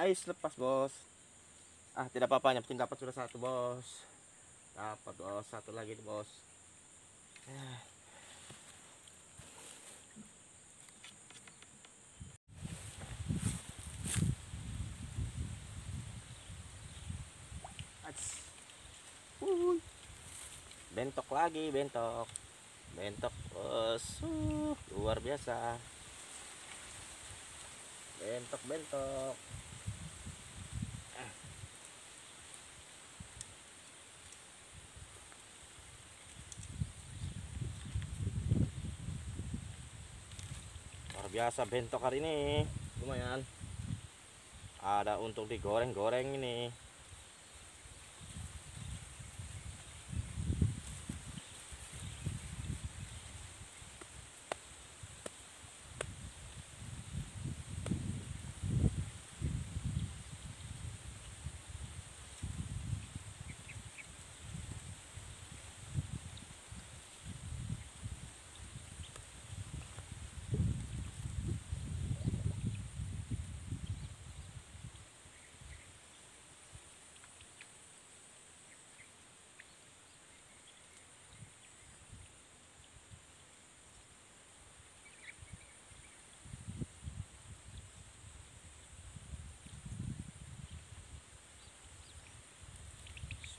Ais, lepas bos. Ah, tidak apa-apa, yang dapat sudah satu bos. Dapat bos, satu lagi nih, bos. Bentok lagi, bentok. Bentok bos. Uh, luar biasa. Bentok, bentok. Biasa bentok hari ini. Lumayan. Ada untuk digoreng-goreng ini.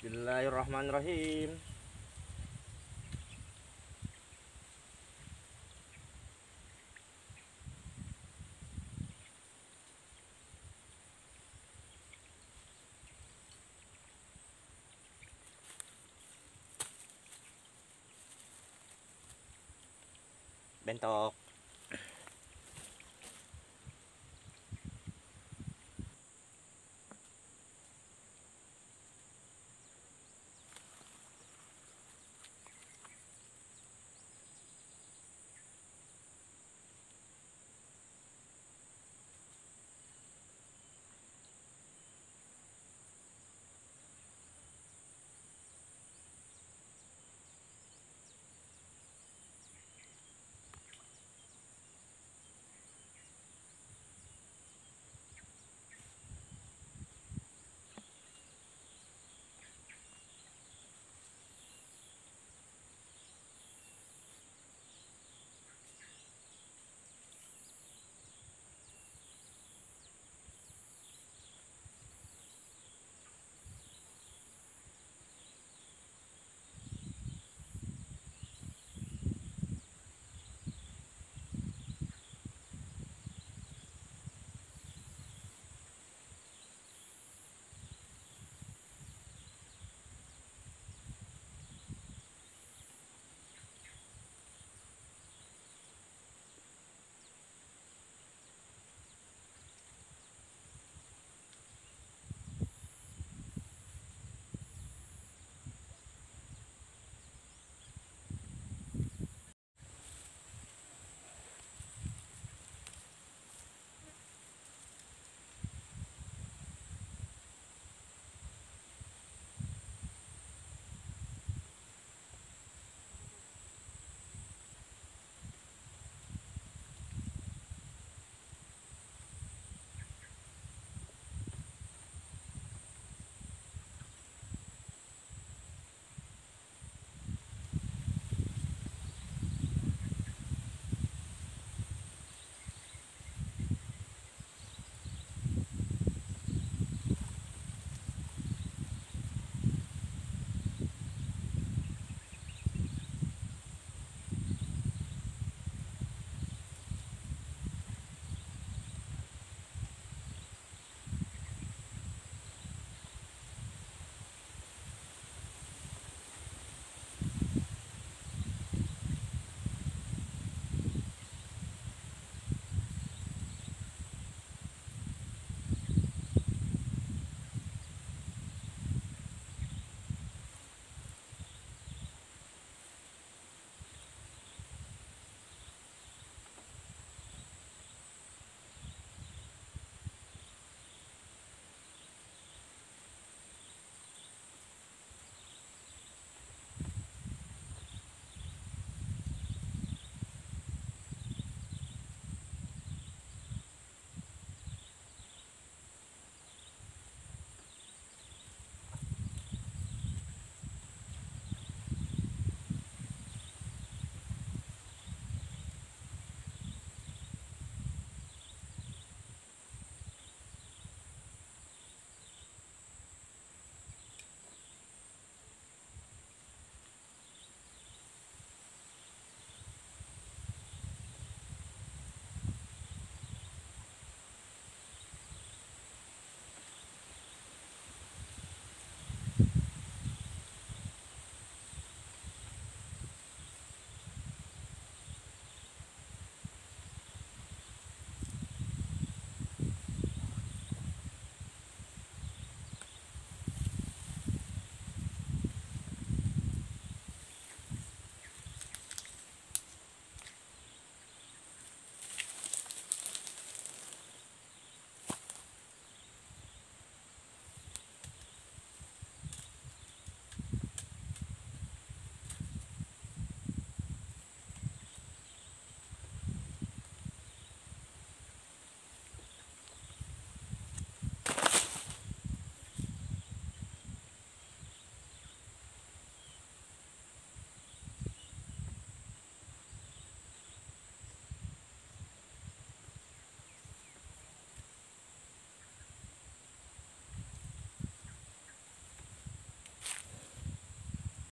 Bismillahirrahmanirrahim. Bentok.